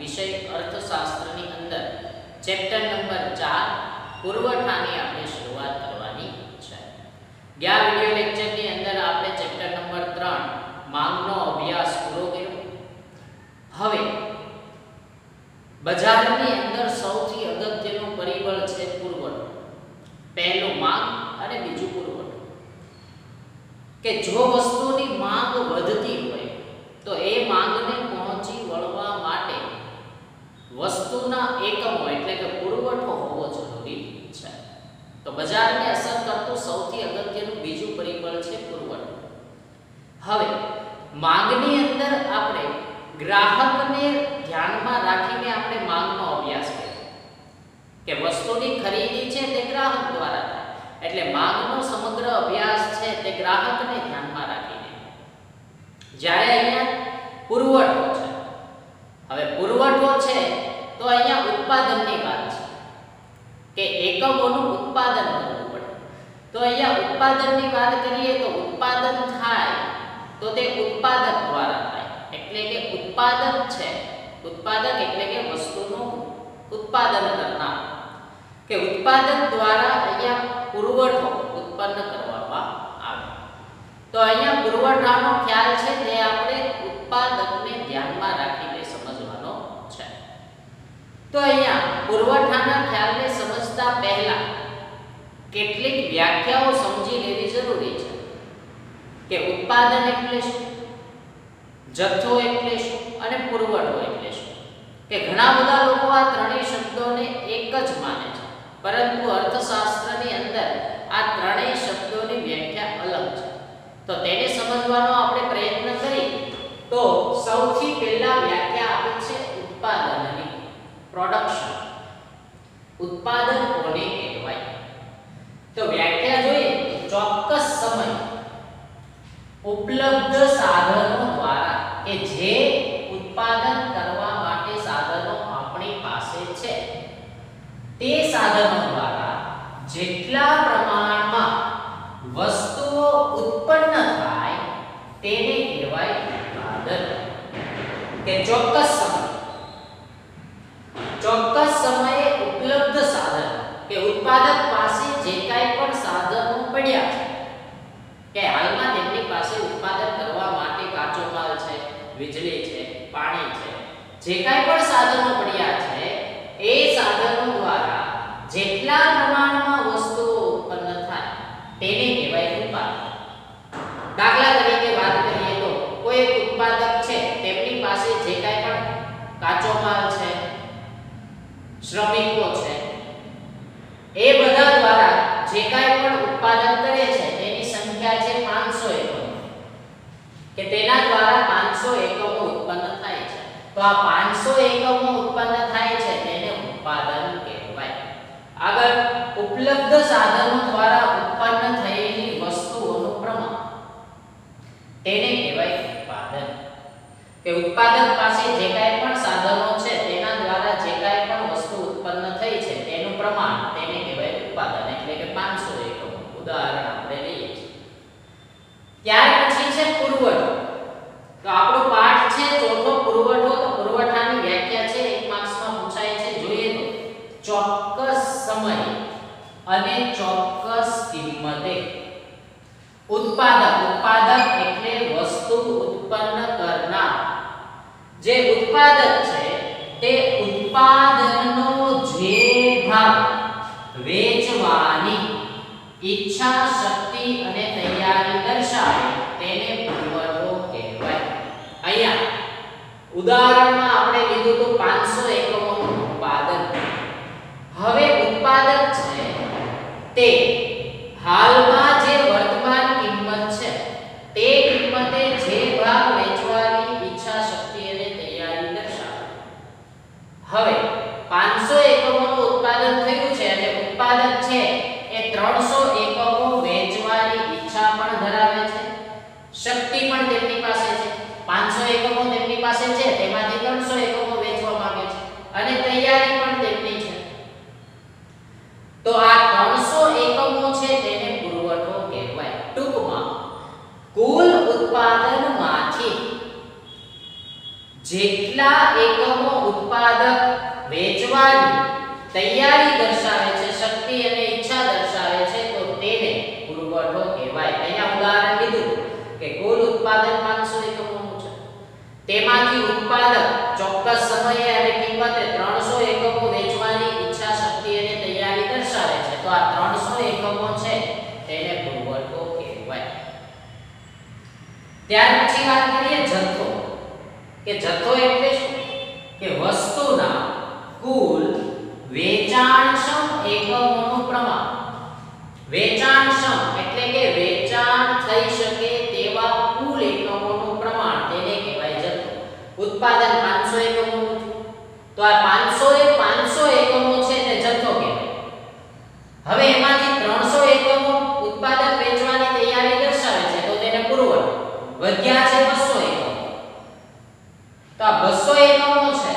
વિષય અર્થશાસ્ત્રની અંદર chapter number ચાર પુરવઠાની આપણે શરૂઆત કરવાની છે. ગયા વિડિયો લેક્ચરની અંદર આપણે ચેપ્ટર નંબર ત્રણ માંગનો અભ્યાસ પૂરો કર્યો. હવે બજારની અંદર સૌથી અગત્યનું પરિબળ છે પુરવઠો. પહેલું માંગ અને બીજું પુરવઠો. કે જો વસ્તુ વસ્તુના એકમો એટલે કે પુરવઠો હોવો જરૂરી છે. તો બજારને અસર કરતું સૌથી અગત્યનું બીજું પરિબળ છે પુરવઠો. હવે, માંગની અંદર આપણે ગ્રાહકને ધ્યાનમાં રાખીને આપણે માંગનો અભ્યાસ કર્યો કે વસ્તુની ખરીદી છે તે ગ્રાહક દ્વારા થાય એટલે માંગનો સમગ્ર અભ્યાસ છે તે ગ્રાહકને ધ્યાનમાં રાખીને જ્યારે અહીંયા પુરવઠો છે હવે પુરવઠો છે તો અહીંયા ઉત્પાદનની વાત છે કે એકમોનું ઉત્પાદન કરવું પડે. તો અહીંયા ઉત્પાદનની વાત કરીએ તો ઉત્પાદન થાય તો તે ઉત્પાદક દ્વારા થાય. એટલે કે ઉત્પાદક છે. ઉત્પાદક એટલે કે વસ્તુનું ઉત્પાદન કરનાર. કે ઉત્પાદક દ્વારા અહીંયા પુરવઠો ઉત્પન્ન કરવામાં આવે. તો અહીંયા પુરવઠાનો ખ્યાલ છે તે આપણે ઉત્પાદકને ધ્યાનમાં રાખીને સમજવાનો છે. તો અહીંયા પુરવઠાના ખ્યાલને સમજતા પહેલા કેટલીક વ્યાખ્યાઓ સમજી લેવી જરૂરી છે. કે ઉત્પાદન એટલે શું? જથ્થો એટલે શું? અને પુરવઠો એટલે શું? કે ઘણા બધા લોકો આ ત્રણેય શબ્દોને એક જ માને છે. પરંતુ અર્થશાસ્ત્રની અંદર આ ત્રણેય શબ્દોની વ્યાખ્યા અલગ છે. તો તેને સમજવાનો આપણે પ્રયત્ન કરીએ. તો સૌથી પહેલા વ્યાખ્યા આપી છે ઉત્પાદનની પ્રોડક્શન ઉત્પાદન કોને કહેવાય? તો વ્યાખ્યા જોઈએ, ચોક્કસ સમય ઉપલબ્ધ સાધનો દ્વારા કે જે ઉત્પાદન કરવા માટે સાધનો આપણી પાસે છે. તે સાધનો દ્વારા જેટલા પ્રમાણમાં વસ્તુઓ ઉત્પન્ન થાય, તેને કહેવાય ઉત્પાદન. કે ચોક્કસ સમય. ચોક્કસ સમયે ઉપલબ્ધ સાધન કે ઉત્પાદક પાસે જે કાંઈ પણ સાધનો પડ્યા છે કે હાલમાં તેમની પાસે ઉત્પાદન કરવા માટે કાચો માલ છે વીજળી છે, પાણી છે, જે કાંઈ પણ સાધનો પડ્યા છે, એ સાધનો દ્વારા જેટલા પ્રમાણમાં વસ્તુઓ ઉત્પન્ન થાય, તેને કહેવાય ઉત્પાદન. દાખલા તરીકે વાત કરીએ તો કોઈ ઉત્પાદક છે, તેમની પાસે જે કાંઈ પણ કાચો માલ છે, શ્રમિકો છે, એ બધા દ્વારા જે કાંઈ પણ ઉત્પાદન કરે છે, તેની સંખ્યા છે 500 એકમ કે તેના દ્વારા 500 એકમો ઉત્પન્ન થાય છે. તો આ 500 એકમો ઉત્પન્ન થાય છે તેને ઉત્પાદન કહેવાય. આગળ, ઉપલબ્ધ સાધનો દ્વારા ઉત્પન્ન થયેલી વસ્તુઓનું પ્રમાણ. તેને કહેવાય ઉત્પાદન. કે ઉત્પાદક પાસે જે કાંઈ પણ સાધનો છે, તેના દ્વારા જે કાંઈ પણ વસ્તુ ઉત્પન્ન થઈ છે, તેનું પ્રમાણ તેને કહેવાય ઉત્પાદન. એટલે કે 500 એકમો. ઉદાહરણ આપણે લઈએ છીએ. ત્યાર આપણો પાઠ છે ચોથો પુરવઠો. તો પુરવઠાની વ્યાખ્યા છે, એક માર્ક્સમાં પૂછાય છે, જોઈએ તો. ચોક્કસ સમય અને ચોક્કસ કિંમતે. ઉત્પાદક ઉત્પાદક એટલે વસ્તુ ઉત્પન્ન કરનાર. જે ઉત્પાદક છે, તે ઉત્પાદનનો જે ભાગ વેચવાની ઈચ્છા શક્તિ અને તૈયારી દર્શાવે તેને પુરવઠો કહેવાય અહીંયા ઉદાહરણમાં આપણે લીધું તો 500 એકમોનું ઉત્પાદન. હવે ઉત્પાદક છે તે. હાલમાં જે વર્તમાન કિંમત છે, તે કિંમતે જે ભાગ વેચવાની ઈચ્છા શક્તિ અને તૈયારી દર્શાવે. હવે 500 એકમોનું ઉત્પાદન થયું છે અને ઉત્પાદક છે એ 300 એકમો વેચવાની ઈચ્છા પણ ધરાવે છે. શક્તિ પણ તેમની પાસે છે 500 એકમો તેમની પાસે છે, તેમાંથી 300 એકમો વેચવા માંગે છે અને તૈયારી પણ તેમની છે. તો આ 300 એકમો છે તેને પુરવઠો કહેવાય. ટૂંકમાં, કુલ ઉત્પાદનમાંથી જેટલા એકમો ઉત્પાદક વેચવાની તેમાંથી ઉત્પાદક ચોક્કસ સમયે અને કિંમતે 300 એકમો વેચવાની ઈચ્છા શક્તિ અને તૈયારી દર્શાવે છે. તો આ 300 એકમો છે તેને પુરવઠો કહેવાય. ત્યાર પછી વાત કરીએ જથ્થો. કે જથ્થો એટલે શું? કે વસ્તુના કુલ વેચાણક્ષમ એકમોનું પ્રમાણ વેચાણક્ષમ એટલે કે વેચાણ થઈ શકે તેવા કુલ એકમોનું પ્રમાણ તેને કહેવાય જથ્થો ઉત્પાદન 500 એકમોનું થયું. તો આ 500 એ 500 એકમો છે તે જથ્થો કહેવાય હવે એમાંથી 300 એકમો ઉત્પાદન વેચવાની તૈયારી દર્શાવે છે તો તેને પુરવઠો વધ્યા છે 200 એકમો તો આ 200 એકમો છે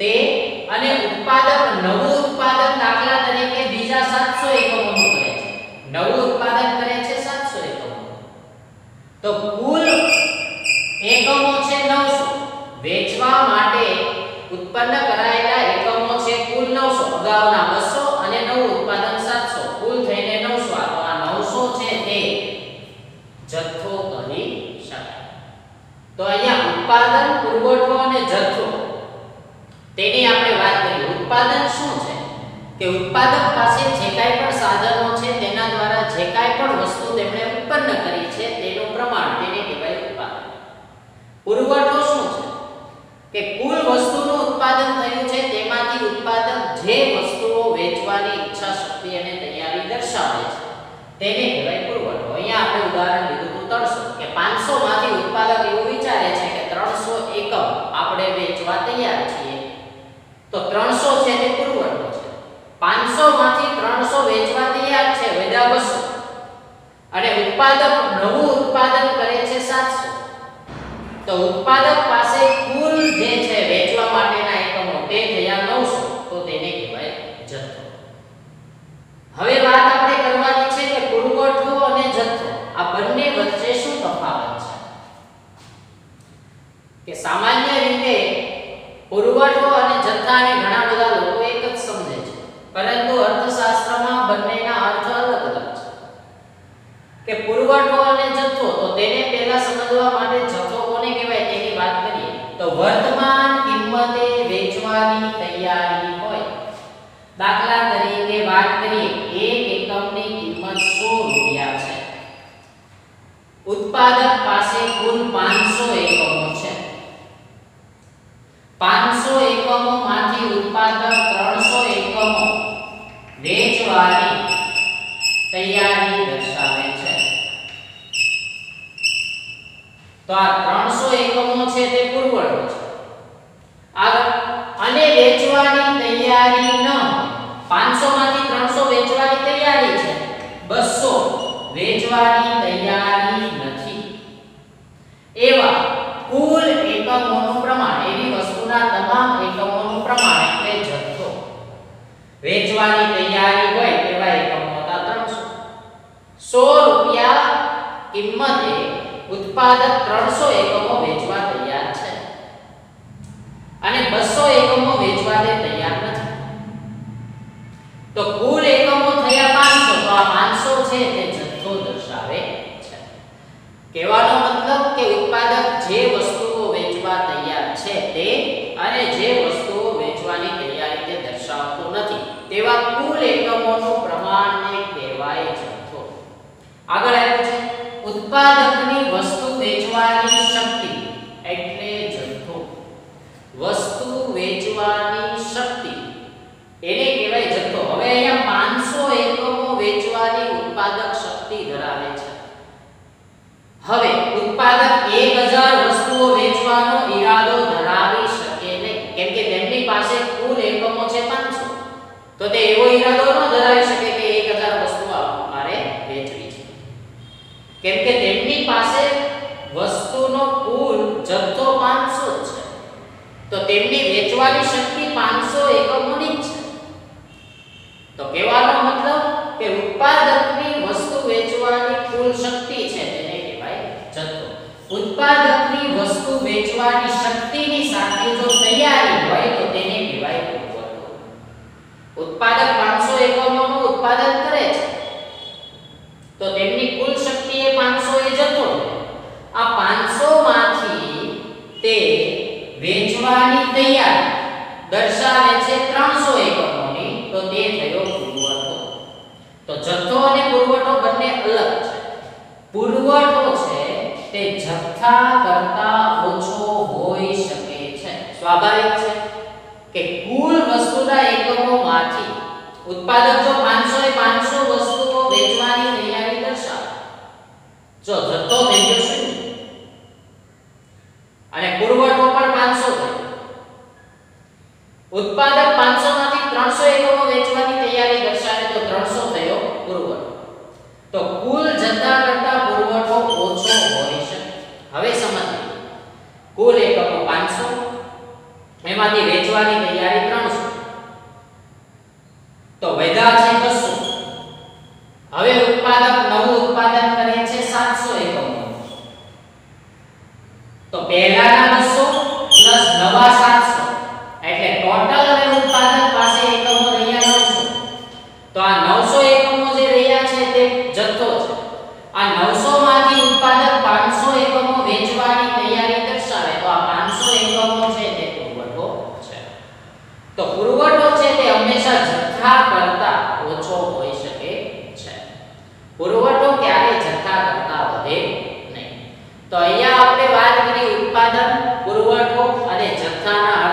તે અને ઉત્પાદક નવું ઉત્પાદન દાખલા તરીકે બીજા 700 એકમોનું કરે છે નવું ઉત્પાદન કરે છે 700 એકમો તો કુલ એકમો છે 900 વેચવા માટે ઉત્પન્ન કરાયેલા એકમો છે કુલ 900 અગાઉના 200 અને નવું ઉત્પાદન 700 કુલ થઈને 900 આ તો આ 900 છે તે. જથ્થો કહી શકાય. તો અહીંયા ઉત્પાદન, પુરવઠો અને જથ્થો. તેની આપણે વાત કરી. ઉત્પાદન શું છે? કે ઉત્પાદક પાસે જે કાંઈ પણ સાધનો છે તેના દ્વારા જે કાંઈ પણ વસ્તુ તેમણે ઉત્પન્ન કરી છે તેનું પ્રમાણ તેને કહેવાય ઉત્પાદન પુરવઠો શું છે કે કુલ વસ્તુનું ઉત્પાદન થયું છે તેમાંથી ઉત્પાદક જે વસ્તુઓ વેચવાની ઈચ્છા શક્તિ અને તૈયારી દર્શાવે છે. તેને કહેવાય પુરવઠો. અહીંયા આપણે ઉદાહરણ લીધું હતું 300 કે 500 માંથી ઉત્પાદક એવું વિચારે છે કે 300 એકમ આપણે વેચવા તૈયાર છીએ. તો 300 છે તે પુરવઠો છે. 500 માંથી 300 વેચવા તૈયાર છે વધ્યા 200 અને ઉત્પાદક નવું ઉત્પાદન કરે છે 700 તો ઉત્પાદક પાસે કુલ જે છે વેચવા માટેના એકમો તે થયા 900 તો તેને કહેવાય જથ્થો હવે વાત આપણે કરવાની છે કે પુરવઠો અને જથ્થો આ બંને વચ્ચે શું તફાવત છે કે સામાન્ય રીતે પુરવઠો અને જથ્થાને ઘણા બધા લોકો એક જ સમજે છે પરંતુ અર્થશાસ્ત્રમાં બંનેના અર્થ અલગ અલગ છે કે પુરવઠો અને જથ્થો તો તેને પહેલા સમજવા માટે જથ્થો કોને કહેવાય તેની વાત કરીએ તો વર્તમાન કિંમતે વેચવાની તૈયારી હોય. દાખલા તરીકે વાત કરીએ, એક એકમની કિંમત 100 રૂપિયા છે. ઉત્પાદક પાસે કુલ 500 એકમો છે. 500 એકમોમાંથી ઉત્પાદક 300 એકમો વેચવાની તૈયારી દર્શાવે છે. તો આ 300 એકમો છે તે પુરવઠો છે. આગળ, અને વેચવાની તૈયારી ન. 500 માંથી 300 વેચવાની તૈયારી છે. 200 વેચવાની તૈયારી નથી. એવા કુલ એકમોનું પ્રમાણ, એવી વસ્તુના તમામ એકમોનું પ્રમાણ એટલે જથ્થો. વેચવાની તૈયારી હોય તેવા એકમો હતા 300 100 રૂપિયા કિંમતે ઉત્પાદક 300 એકમો વેચવા તૈયાર છે અને 200 એકમો વેચવા તે તૈયાર નથી તો કુલ એકમો થયા 500 તો આ 500 છે તે જથ્થો દર્શાવે છે કહેવાનો મતલબ કે ઉત્પાદક જે વસ્તુઓ વેચવા તૈયાર છે તે અને જે વસ્તુઓ વેચવાની તૈયારી તે દર્શાવતો નથી તેવા કુલ એકમોનું પ્રમાણને કહેવાય જથ્થો આગળ આવ્યું છે, ઉત્પાદકની વસ્તુ વેચવાની શક્તિ એટલે જથ્થો. વસ્તુ વેચવાની શક્તિ, એને કહેવાય જથ્થો. હવે અહીંયા 500 એકમો વેચવાની ઉત્પાદક શક્તિ ધરાવે છે. હવે ઉત્પાદક 1000 વસ્તુઓ વેચવાનો ઈરાદો ધરાવી શકે નહીં. કેમ કે તેમની પાસે કુલ એકમો છે 500 તો તે એવો ઈરાદો ન ધરાવી શકે કે 1000 વસ્તુઓ મારે વેચવી છે કેમ પાસે વસ્તુનો કુલ જથ્થો 500 છે. તો તેમની વેચવાની શક્તિ 500 એકમોની છે. તો કહેવાનો મતલબ કે ઉત્પાદકની વસ્તુ વેચવાની કુલ શક્તિ છે તેને કહેવાય જથ્થો. ઉત્પાદકની વસ્તુ વેચવાની શક્તિની સાથે જો તૈયારી હોય તો તેને કહેવાય પુરવઠો. ઉત્પાદક 500 એકમોનું ઉત્પાદન કરે છે. તો તેમની કુલ શક્તિ એ 500 એ જથ્થો થયો. આ 500 માંથી બંને અલગ છે. પુરવઠો છે તે જથ્થા કરતા ઓછો હોઈ શકે છે. સ્વાભાવિક છે કે કુલ વસ્તુના એકમોમાંથી ઉત્પાદક જો 500 એ 500 વસ્તુઓ વેચવાની તૈયારી દર્શાવે, જો જથ્થો થઈ ગયો છે અને પુરવઠો પણ 500 થયો ઉત્પાદક 500 માંથી 300 એકમો વેચવાની તૈયારી દર્શાવે તો 300 થયો પુરવઠો તો કુલ જથ્થા કરતા પુરવઠો ઓછો હોય છે. હવે સમજીએ. કુલ એકમો 500 એમાંથી વેચવાની તૈયારી 300 તો વધ્યા છે 200 હવે ઉત્પાદક નવું ઉત્પાદન કરે છે 700 એકમો. તો પહેલાના 200 પ્લસ નવા 700 એટલે ટોટલ હવે ઉત્પાદક પાસે એકમો રહ્યા 900 તો આ 900 એકમો જે રહ્યા છે તે જથ્થો છે આ 900 માંથી ઉત્પાદક 500 એકમો વેચવાની તૈયારી દર્શાવે તો આ 500 એકમો છે તે પુરવઠો છે તો પુરવઠો છે તે હંમેશા જથ્થા કરતા ઓછો હોઈ શકે છે પુરવઠો ક્યારે જથ્થા કરતા વધે નહીં તો અહીંયા આપણે વાત